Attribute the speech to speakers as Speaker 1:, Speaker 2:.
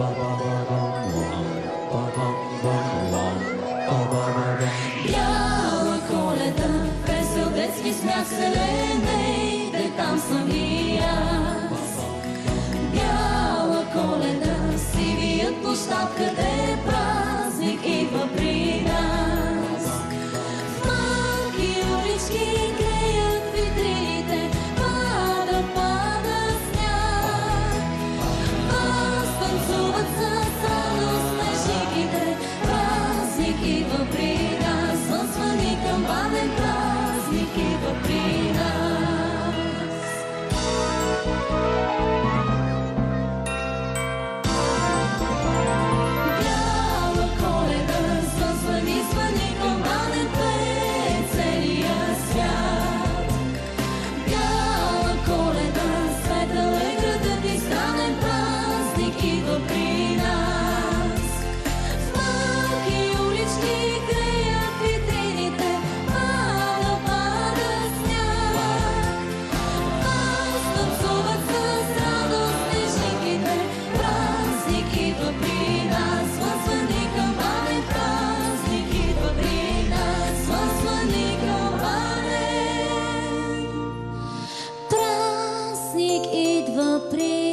Speaker 1: Bye-bye. vã preso.